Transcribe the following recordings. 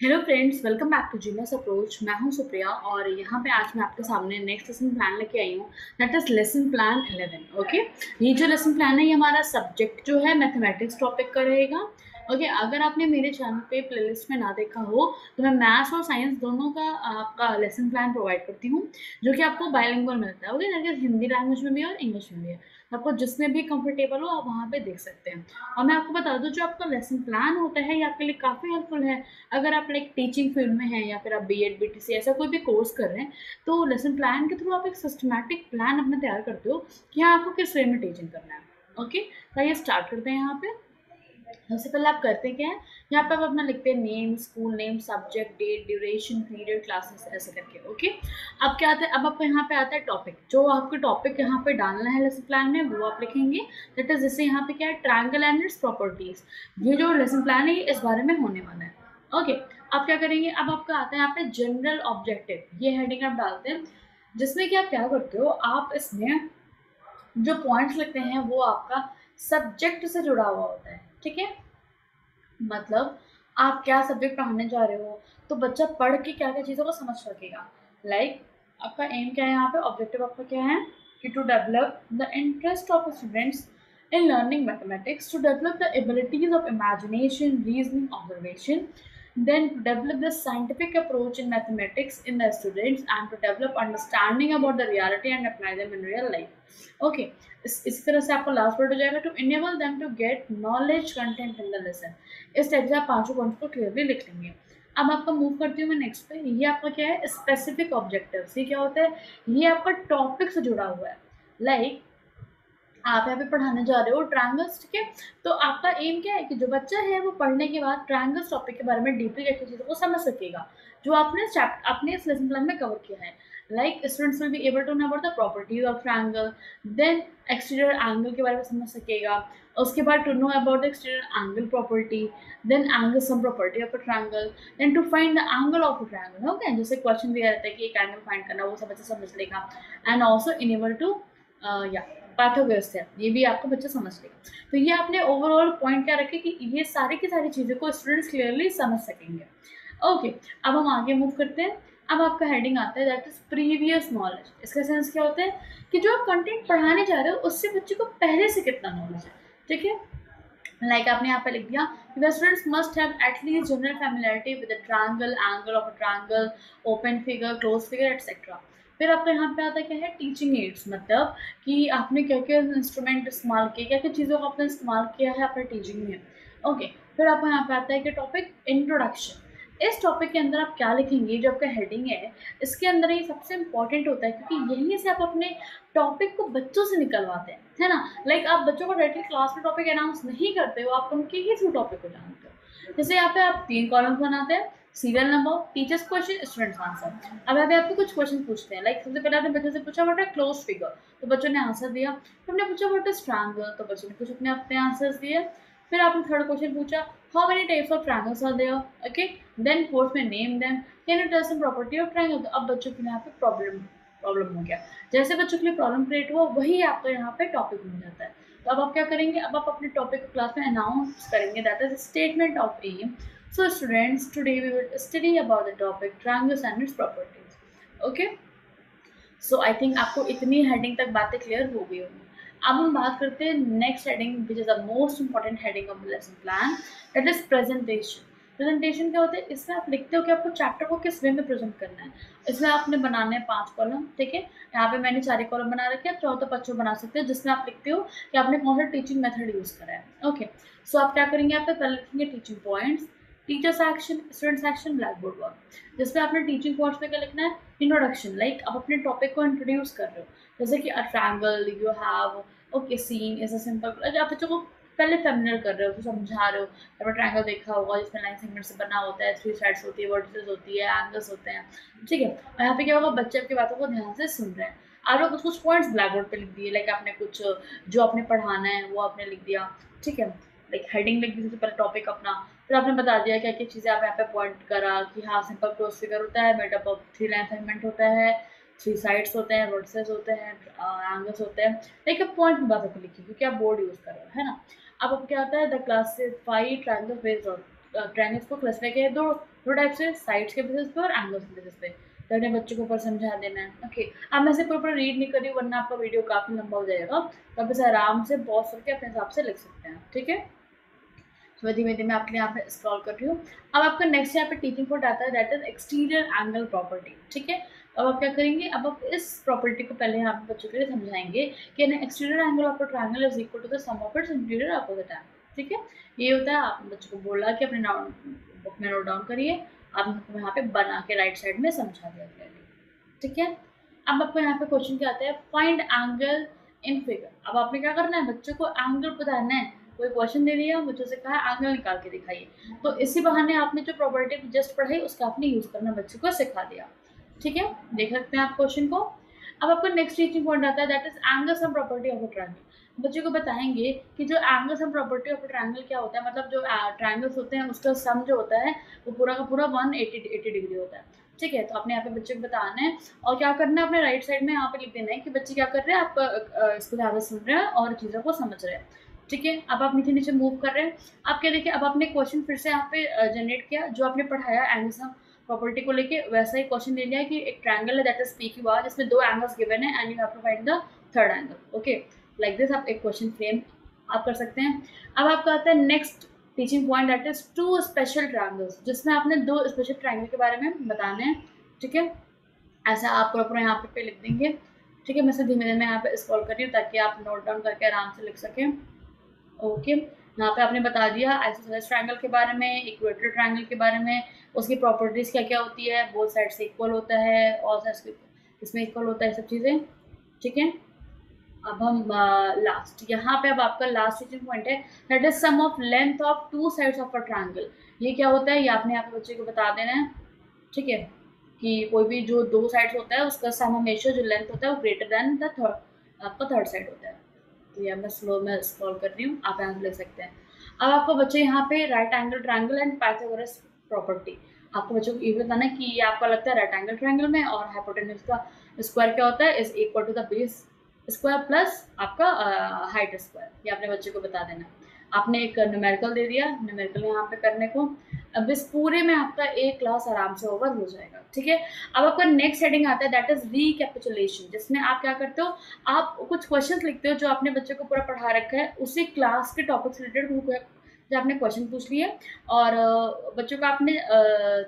Hello friends welcome back to genius approach मैं हूँ सुप्रिया और यहाँ पे आज मैं आपके सामने नेक्स्ट लेसन प्लान लेके आई हूँ। That is lesson plan 11 okay ये जो लेसन प्लान है ये हमारा सब्जेक्ट जो है मैथमेटिक्स टॉपिक का रहेगा ओके okay, अगर आपने मेरे चैनल पे प्लेलिस्ट में ना देखा हो तो मैं मैथ्स और साइंस दोनों का आपका लेसन प्लान प्रोवाइड करती हूँ जो कि आपको बायलिंगुअल मिलता है ओके okay? हिंदी लैंग्वेज में भी और इंग्लिश में भी है। आपको जिसमें भी कंफर्टेबल हो, आप वहाँ पे देख सकते हैं। और मैं आपको बता दूँ, जो आपका लेसन प्लान होता है, ये आपके लिए काफ़ी हेल्पफुल है। अगर आप लाइक टीचिंग फ़ील्ड में हैं या फिर आप B Ed B T C ऐसा कोई भी कोर्स कर रहे हैं तो लेसन प्लान के थ्रू आप एक सिस्टमेटिक प्लान अपना तैयार करते हो कि हाँ आपको किस वे में टीचिंग करना है। ओके तो ये स्टार्ट करते हैं यहाँ पे। सबसे पहले आप करते क्या है? यहाँ पे आप अपना लिखते हैं name school name subject date duration period classes ऐसे करके ओके अब क्या आता है? अब आपको यहाँ पे आता है टॉपिक जो आपको टॉपिक यहाँ पे डालना है लेसन प्लान में, वो आप लिखेंगे. दैट इज़ जैसे यहाँ पे क्या है? ट्रायंगल एंड इट्स प्रॉपर्टीज़ ये जो लेसन प्लान है इस बारे में होने वाला है. ओके आप क्या करेंगे? अब आपका आता है यहाँ पे जनरल ऑब्जेक्टिव ये हेडिंग आप डालते हैं. जिसमें कि आप क्या करते हो? आप इसमें जो पॉइंट्स लिखते हैं, वो आपका सब्जेक्ट से जुड़ा हुआ होता है. ठीक है? मतलब आप क्या सब्जेक्ट पढ़ाने जा रहे हो? तो बच्चा पढ़ के क्या क्या चीज़ों को समझ सकेगा। लाइक like, आपका एम क्या है यहाँ पे? ऑब्जेक्टिव आपका क्या है? कि to develop the interest of students in learning mathematics to develop the abilities of imagination, reasoning, observation, then to develop the scientific approach in mathematics in the students and to develop understanding about the reality and apply them in real life. Okay, इस इस तरह से आपका last word हो जाएगा to enable them to get knowledge content in the lesson इस type से आप पाँचों पॉइंट्स को क्लियरली लिख लेंगे अब आपका मूव करती हूँ मैं नेक्स्ट पे ये आपका क्या है स्पेसिफिक ऑब्जेक्टिव ये क्या होता है ये आपका टॉपिक से जुड़ा हुआ है लाइक like, आप यहाँ पे पढ़ाने जा रहे हो ट्रायंगल्स, ठीक है? तो आपका एम क्या है कि जो बच्चा है वो पढ़ने के बाद ट्रायंगल्स टॉपिक के बारे में डीपली रखी चीज़ों को समझ सकेगा, जो आपने अपने इस लेसन प्लान में कवर किया है। Like students will be able to know about the properties of triangle then exterior angle के बारे में समझ सकेगा। उसके बाद to know about exterior angle property then angle sum property of a triangle then to find the angle of a triangle okay जैसे question दिया रहता है कि एक एंगल फाइंड करना, वो सब अच्छा समझ लेगा। एंड ऑल्सो इनेबल टू या पाथोग्रस्त है ये भी आपका बच्चा समझ लेगा। तो ये आपने ओवरऑल पॉइंट क्या रखे कि ये सारी की सारी चीज़ें को स्टूडेंट्स क्लियरली समझ सकेंगे। ओके okay, अब हम आगे मूव करते हैं। अब आपका हेडिंग आता है दैट इज़ प्रीवियस नॉलेज इसका सेंस क्या होता है? कि जो आप कंटेंट पढ़ाने जा रहे हो उससे बच्चे को पहले से कितना नॉलेज है? ठीक है? लाइक आपने यहाँ पे लिख दिया कि the students must have at least general familiarity with the triangle angle of a triangle open figure close figure etcetera फिर आपका यहाँ पे आता क्या है टीचिंग एड्स मतलब कि आपने क्या क्या इंस्ट्रूमेंट इस्तेमाल किए, क्या क्या चीज़ों का आपने इस्तेमाल किया है अपने टीचिंग में। ओके फिर आपको यहाँ पे आता है कि टॉपिक इंट्रोडक्शन इस टॉपिक के अंदर आप क्या लिखेंगे, जो आपका हेडिंग है, इसके अंदर ये सबसे इंपॉर्टेंट होता है क्योंकि यहीं से आप अपने टॉपिक को बच्चों से निकलवाते हैं, है ना? लाइक आप बच्चों को डायरेक्टली क्लास में टॉपिक अनाउंस नहीं करते हो, आप उनके ही थ्रू टॉपिक को जानते हो। जैसे यहाँ पे आप तीन कॉलम्स बनाते हैं serial number teachers question students answer अब अभी आपको कुछ क्वेश्चन पूछते हैं। लाइक सबसे पहले आपने बच्चों से पूछा व्हाट है क्लोज फिगर तो बच्चों ने आंसर दिया। फिर हमने पूछा इज़ ट्रायंगल तो बच्चों ने कुछ अपने अपने आंसर्स दिए। फिर आपने थर्ड क्वेश्चन पूछा how many types of triangles are there okay then fourth में name them can you tell some property of triangle तो अब बच्चों के लिए यहाँ पे प्रॉब्लम प्रॉब्लम हो गया। जैसे बच्चों के लिए प्रॉब्लम क्रिएट हुआ, वही आपका यहाँ पे टॉपिक मिल जाता है। तो अब आप क्या करेंगे? अब आप अपने टॉपिक को क्लास में अनाउंस करेंगे। That is statement of aim so students today we will study about the topic triangles and its properties okay so I think आपको इतनी हेडिंग तक बातें क्लियर हो गई होंगी। अब हम बात करते हैं next heading which is the most important heading of lesson plan that is presentation presentation क्या होता है? इसमें आप लिखते हो कि आपको चैप्टर को किस वे में प्रेजेंट करना है। इसमें आपने बनाने हैं पाँच कॉलम ठीक है? यहाँ पे मैंने चार कॉलम बना रखे हैं चौथा पच्चों बना सकते हो, जिसमें आप लिखते हो कि आपने कौन सा टीचिंग मेथड यूज़ करा है। ओके सो आप क्या करेंगे आप पहले लिखेंगे teaching points teacher section student section blackboard work जिसमें आपने टीचिंग पॉइंट्स में क्या लिखना है? इंट्रोडक्शन लाइक आप अपने टॉपिक को इंट्रोड्यूस कर रहे हो। जैसे कि a triangle you have okay seen is a simple आप बच्चों को पहले फेमिलियर कर रहे हो तो समझा रहे हो आपने ट्रायंगल देखा होगा, जिसमें लाइन सेगमेंट से बना होता है थ्री साइड्स होती है वर्टिसेस होती है एंगल्स होते हैं, ठीक है? और यहाँ पे क्या होगा? बच्चे आपकी बातों को ध्यान से सुन रहे हैं। आप लोग कुछ कुछ पॉइंट्स ब्लैक बोर्ड पे लिख दिए लाइक आपने कुछ जो आपने पढ़ाना है, वो आपने लिख दिया, ठीक है? लाइक हेडिंग लिख दी सबसे पहले टॉपिक अपना, फिर आपने बता दिया क्या क्या चीज़ें आप यहाँ पे पॉइंट करा कि हाँ सिंपल क्लोज फिगर होता है made up of three line segment होता है थ्री साइड्स होते हैं वर्सेस होते हैं एंगल्स होते हैं। अब पॉइंट बात होकर लिखिए, क्योंकि आप बोर्ड यूज़ कर रहे हो, है ना? अब क्या होता है the classify triangle based on triangles को क्लस्टर के दो दो टाइप से साइड्स के बेसिस पे और एंगल्स के बेसिस पे। तो अपने बच्चों को ऊपर समझा देना है। ओके अब मैं से प्रॉपर रीड नहीं कर वरना आपका वीडियो काफ़ी लंबा हो जाएगा। तो आप इसे आराम से पॉज करके अपने हिसाब से लिख सकते हैं, ठीक है? तो मैं धीमे धीमे आपके यहाँ पे स्क्रॉल कर रही हूँ। अब आपका नेक्स्ट यहाँ पे टीचिंग पोर्ट आता है that is exterior angle property ठीक है? अब आप क्या करेंगे? अब आप इस प्रॉपर्टी को पहले यहाँ पे बच्चों के लिए समझाएँगे कि ना exterior angle of triangle is equal to the sum of its interior opposite angle ठीक है? ये होता है आप बच्चों को बोला कि अपने बुक में नोट डाउन करिए, आप यहाँ पे बना के राइट साइड में समझा दिया क्लियरली ठीक है? अब आपको यहाँ पे क्वेश्चन क्या आता है? फाइंड एंगल इन फिगर अब आपने क्या करना है? बच्चों को एंगल बताना है। कोई क्वेश्चन दे दिया बच्चों से कहा एंगल निकाल के दिखाइए। तो इसी बहाने आपने जो प्रॉपर्टी जस्ट पढ़ाई, उसका आपने यूज़ करना बच्चों को सिखा दिया। ठीक है? देख सकते हैं आप क्वेश्चन को। अब आपका नेक्स्ट टीचिंग पॉइंट आता है that is angle sum property of a triangle बच्चों को बताएँगे कि जो angle sum property of a triangle क्या होता है मतलब जो ट्रायंगल्स होते हैं, उसका सम जो होता है, वो पूरा का पूरा वन एटी एटी डिग्री होता है। ठीक है? तो आपने यहाँ पे बच्चे को बताना है। और क्या करना है, अपने राइट साइड में यहाँ पे लिख देना है कि बच्चे क्या कर रहे हैं, आप इसको ज़्यादा सुन रहे हैं और चीज़ों को समझ रहे हैं। ठीक है? अब आप नीचे नीचे मूव कर रहे हैं। आप क्या देखिए अब आपने क्वेश्चन फिर से यहाँ पे जनरेट किया। जो आपने पढ़ाया एंगल सम प्रॉपर्टी को लेके वैसा ही क्वेश्चन ले लिया कि एक ट्रायंगल है that is P Q R जिसमें दो एंगल्स गिवन है and you have to find the third angle okay like this आप एक क्वेश्चन फ्रेम आप कर सकते हैं। अब आपका आता है next teaching point that is two special triangles जिसमें आपने दो स्पेशल ट्रायंगल के बारे में बताने हैं ठीक है? ऐसा आप प्रॉपर यहाँ पे, लिख देंगे ठीक है? मैं से धीमे धीमे यहाँ पे स्क्रॉल कर रही हूँ ताकि आप नोट डाउन करके आराम से लिख सकें। ओके यहाँ पे आपने बता दिया आइसोसेलेस ट्रायंगल के बारे में इक्वेटर ट्रायंगल के बारे में, उसकी प्रॉपर्टीज़ क्या क्या होती है बोथ साइड से इक्वल होता है और साइड इसमें इक्वल होता है सब चीज़ें, ठीक है? अब हम लास्ट यहाँ पे अब आपका लास्ट टीचिंग पॉइंट है that is sum of length of two sides of a triangle ये क्या होता है? ये आपने पे बच्चे को बता देना है, ठीक है? कि कोई भी जो दो साइड्स होता है, उसका सम हमेशा जो लेंथ होता है, वो ग्रेटर देन द थर्ड आपका थर्ड साइड होता है। तो ये मैं स्लो में स्क्रॉल कर रही हूँ, आप यहाँ लिख सकते हैं। अब आपको बच्चे यहाँ पे right angle triangle and Pythagoras property आपको बच्चों को ये बताना कि ये आपका लगता है राइट एंगल ट्रायंगल में और हाइपोटेन्यूज का स्क्वायर क्या होता है? Is equal to the base square plus आपका हाइट स्क्वायर ये अपने बच्चे को बता देना। आपने एक न्यूमेरिकल दे दिया न्यूमेरिकल यहाँ पे करने को। अब इस पूरे में आपका एक क्लास आराम से ओवर हो जाएगा, ठीक है? अब आपका नेक्स्ट हेडिंग आता है दैट इज़ रिकैपिचुलेशन जिसमें आप क्या करते हो, आप कुछ क्वेश्चन लिखते हो जो आपने बच्चे को पूरा पढ़ा रखा है, उसी क्लास के टॉपिक से रिलेटेड जो आपने क्वेश्चन पूछ लिए, और बच्चों को आपने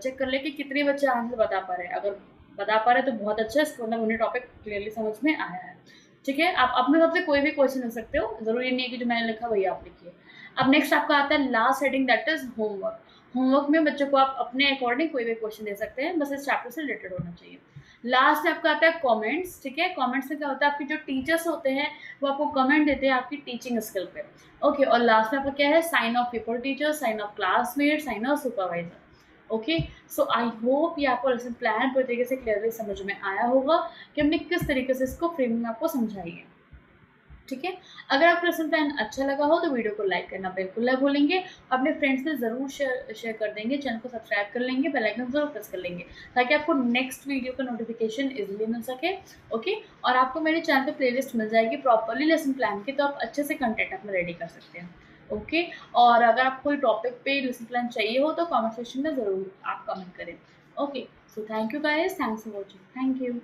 चेक कर लिया कि कितने बच्चे आंसर बता पा रहे हैं। अगर बता पा रहे हैं तो बहुत अच्छा इसका मतलब उन्हें टॉपिक क्लियरली समझ में आया है, ठीक है? आप अपने तरफ़ से कोई भी क्वेश्चन लिख सकते हो, ज़रूरी नहीं है कि जो मैंने लिखा वही आप लिखिए। अब नेक्स्ट आपका आता है last heading that is homework homework में बच्चों को आप अपने अकॉर्डिंग कोई भी क्वेश्चन दे सकते हैं, बस इस चैप्टर से रिलेटेड होना चाहिए। लास्ट आपका आता है कमेंट्स ठीक है? कमेंट्स में क्या होता है? आपके जो टीचर्स होते हैं, वो आपको कमेंट देते हैं आपकी टीचिंग स्किल पे। ओके और लास्ट में आपका क्या है? Sign off paper teacher sign off classmate sign off supervisor okay so I hope ये आपको लेसन प्लान पूरी तरीके से क्लियरली समझ में आया होगा कि हमने किस तरीके से इसको फ्रेमिंग आपको समझाई है। ठीक है? अगर आपको लेसन प्लान अच्छा लगा हो तो वीडियो को लाइक करना बिल्कुल ना भूलेंगे। अपने फ्रेंड्स से ज़रूर शेयर शेयर कर देंगे चैनल को सब्सक्राइब कर लेंगे बेल आइकन ज़रूर प्रेस कर लेंगे, ताकि आपको नेक्स्ट वीडियो का नोटिफिकेशन इजीली मिल सके ओके और आपको मेरे चैनल पे प्लेलिस्ट मिल जाएगी प्रॉपरली लेसन प्लान की तो आप अच्छे से कंटेंट अपना रेडी कर सकते हैं ओके और अगर आपको कोई टॉपिक पे लेसन प्लान चाहिए हो तो कॉमेंट सेक्शन में ज़रूर आप कमेंट करें okay so thank you guys thanks for watching thank you